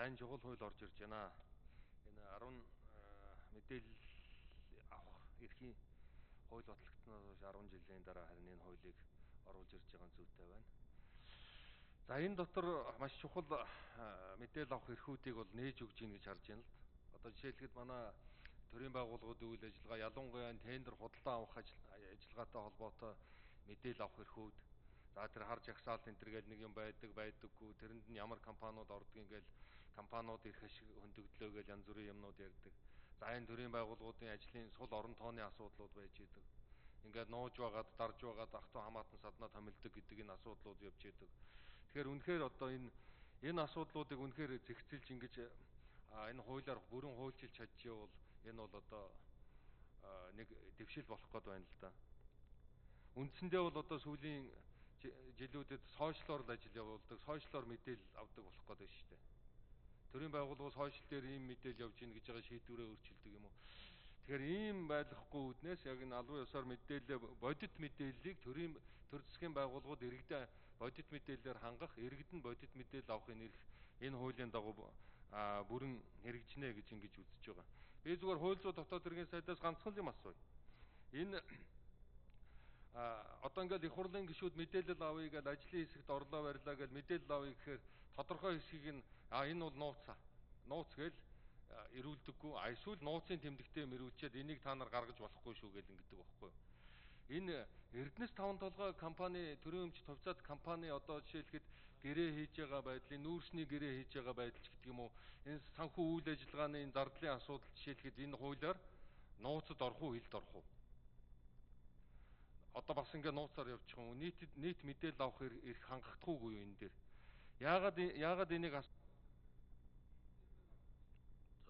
Энэ чухал хууль орж ирж байна. Энэ 10 мэдээлэл авах эрхийн хууль батлагдсанаас 10 жилийн дараа харин энэ хуулийг оруулж ирж байгаа зүйтэй байна. За энэ дотор маш чухал мэдээлэл авах эрхүүдийг бол нээж өгж гин гэж харж байна л. Одоо жишээлхэд манай төрийн байгууллагууд үйл ажиллагаа ялангуяа тендер худалдаа авах ажиллагаатай холбоотой мэдээлэл авах эрхүүд За тэр харж агсаал энэ төр гэл нэг юм байдаг байдаггүй тэрэнд нь ямар компаниуд ордгийг ингээл компаниуд ирэх ашиг хөндөгдлөө гэл янз бүрийн юмнууд ярьдаг. За энэ төрийн байгууллагуудын ажлын сул орон тооны асуудлууд байж идэг. Ингээд нууж байгаад дарж байгаад ах トゥ хамаатан саднаа томилдог гэдэг энэ асуудлууд явж идэг. Тэгэхээр үнэхээр одоо энэ энэ асуудлуудыг үнэхээр зэгцэлж ингэж энэ хуулиар бүрэн хуульчилж чадчихвал энэ бол одоо нэг дэвшил болох гээд байна л да. Үндсэндээ бол одоо сүүлийн жилүүдэд сошиалор ажил явуулдаг, сошиалор мэдээлэл авдаг болох гээд байна шүү дээ. Төрийн байгууллагууд сошиал дээр ийм мэдээлэл явж ийн гэж байгаа шийдвэрээ өөрчилдөг юм уу? Тэгэхээр ийм байлгахгүй үднээс яг энэ албан ёсоор мэдээлэл бодит мэдээллийг төрийн төр засгийн байгууллагууд иргэдээ бодит мэдээлэлээр хангах, иргэд нь бодит мэдээлэл авахын эрх энэ хуулийн дагуу бүрэн хэрэгжинэ гэж ингэж үзэж байгаа. Би зүгээр хууль зүйн дотоод хэргийн сайдаас ганцхан юм асууя. Энэ одоо ингээд их хурлын гишүүд мэдээлэл авъя гэж ажлын хэсэгт орлоо барьлаа гэж мэдээлэл авъя гэхээр тодорхой хэсгийг нь а энэ бол нууцаа. Нууц гээл ирүүлдэггүй. А эсвэл нууцын тэмдэгтээ мэрүүлчихэд энийг та нар гаргаж болохгүй шүү гэл ингэдэг байхгүй юу? Энэ Эрдэнэс таван толгой компани төрийн өмч товцоод компани одоо жишээлхэд гэрээ хийж байгаа байдлын нүүрсний гэрээ хийж байгаа байдал ч гэдэг юм уу энэ санхүү үйл ажиллагааны энэ зардлын асуудал жишээлхэд энэ хуулиар нууцад орох уу хилд орох уу одоо бас ингээ нууцаар явчих юм. Нийт нийт мэдээлэл авах эрх хангахдаггүй юу энэ дээр. Яагаад яагаад энийг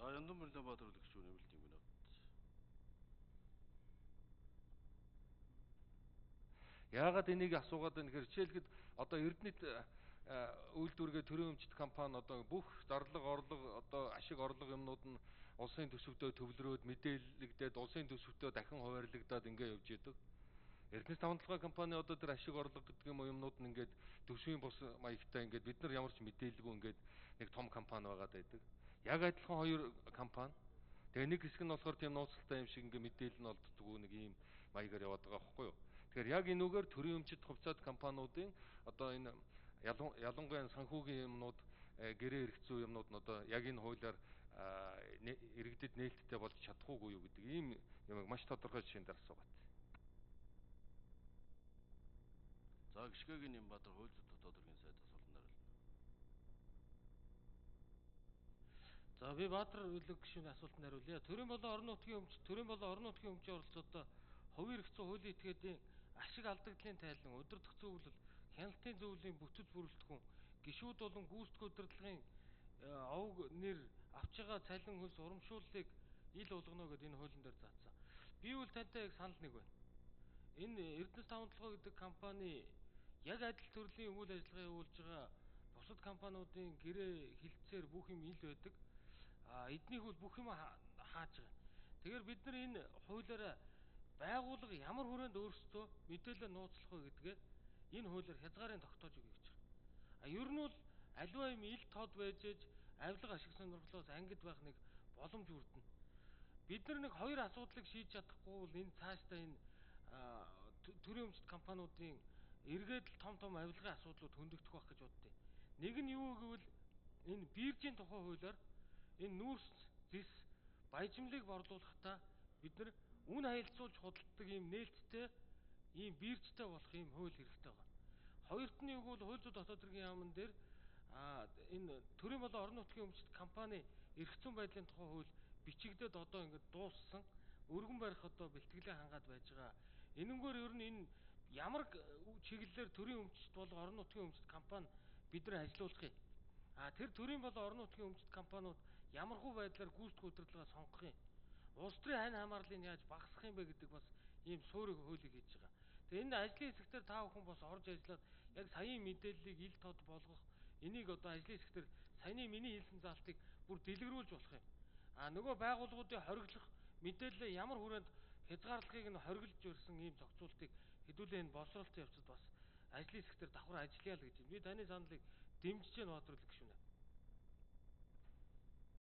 За Яндан Мөрлөө Баатар үлгч юу нэмэлт юм бэ? Яагаад энийг асуугаад байна гэхээр жишээлхэд одоо Эрдэнэт үйлдвэргээ төрийн өмчт компани одоо бүх зарлага орлого одоо ашиг орлого юмнууд нь улсын төсөвдөө төвлөрөөд мэдээлэгдээд улсын төсөвтөө дахин хуваарлагдаад ингээ явж идэг. Эрдэнэс тавталгай компани одоо тэр ашиг орлого гэдэг юм юмнууд нь ингээд төвшийн бус маягтай ингээд бид нар ямар ч мэдээлэлгүй ингээд нэг том компани байгаад байдаг. Яг адилхан хоёр компани. Тэгээ нэг хэсэг нь болохоор тийм нууцтай юм шиг ингээд мэдээлэл нь олддггүй нэг ийм маягаар яваад байгаа байхгүй юу. Тэгэхээр яг энүүгээр төрийн өмчит хувьцаат компаниудын одоо энэ ялангуяа санхүүгийн юмнууд э, гэрээ хэрэгцүү юмнууд нь одоо яг энэ хуулиар иргэдэд нээлттэй болж чадахгүй юу гэдэг ийм юмыг маш тодорхой жишээн дээр асуугаад. За гიშгэгийн Нямбатар зүйн дотоод хэргийн сайд асуултанд хариулна. За би Баатар үлэг гишүүний асуултанд хариулъя. Төрийн болон орон нутгийн өмч төрийн болон орон нутгийн өмчийн оролцоотой хувийн хэрэгцээ хуулийн этгээдийн ашиг алдагдлын тайлан удирдах зөвлөл хяналтын зөвлөлийн бүтэц бүрэлдэхүүн гишүүд болон гүйцэтгэх удирдлагын э, овг нэр авч байгаа цалин хөлс урамшууллыг ил болгоно гэдээ энэ хуулийн дээр заасан. Би үл тантай яг санал нэг байна. Энэ Эрдэнэс тавталгаа гэдэг компани яг адил төрлийн үйл ажиллагаа явуулж байгаа бусад компаниудын гэрээ хилцээр бүх юм ил байдаг. А эднийх бол бүх юм хааж байгаа. Тэгэхээр бид нар энэ хуулиараа байгууллага ямар хүрээнд өөрсдөө мэдээлэл нууцлах вэ гэдгээ энэ хуулиар хязгаарын тогтоож өгье гэж байна. А ер нь бол аливаа юм ил тод байж ээж авилга ашиг сонирхлоос ангид байх нэг боломж үрдэнэ. Бид нар нэг хоёр асуудлыг шийдэж чадахгүй бол энэ цаашдаа энэ төрийн өмчт компаниудын эргээд л том том авилгын асуудлууд хөндөгдөх байх гэж боддیں۔ Нэг нь юу гэвэл энэ биржийн тухай хуулиар энэ нүүрс зис баяжмлыг борлуулахдаа бид нар үн хаялцуулж худалдаг ийм нээлттэй ийм биржтэй болох ийм хууль хэрэгтэй байна. Хоёрт нь юу гэвэл хууль зүйн дотоод хэргийн яамн дээр а энэ төрийн болон орон нутгийн өмчт компани эрх зүйн байдлын тухай хууль бичигдээд одоо ингээд дууссан өргөн барих одоо бэлтгэлээ хангаад байж байгаа. Энэнгээр ер нь энэ ямар чиглэлээр төрийн өмчт болон орон нутгийн өмчт компани бид нар ажилуулах юм. А тэр төрийн болон орон нутгийн өмчт компаниуд ямархуу байдлаар гүйцэтгэх удирдлага сонгох юм. Улс төрийн хань хамаарлыг яаж багасгах юм бэ гэдэг бас ийм суурийг хуулийг хийж байгаа. Тэгээ энэ ажлын хэсэгтэр та бүхэн бас орж ажиллаад яг саяын мэдээллийг ил тод болгох энийг одоо ажлын хэсэгтэр саяны миний хэлсэн залтыг бүр дэлгэрүүлж болох юм. А нөгөө байгууллагуудын хориглох мэдээлэл ямар хүрээнд хязгаарлахыг нь хориглож өрсөн ийм зохицуултыг хэдүүлээ энэ боловсролтой явцад бас ажлын хэсгээр давхар ажиллая л гэж. Би таны саналыг дэмжиж байна Баатар үлэг гүшүүнэ.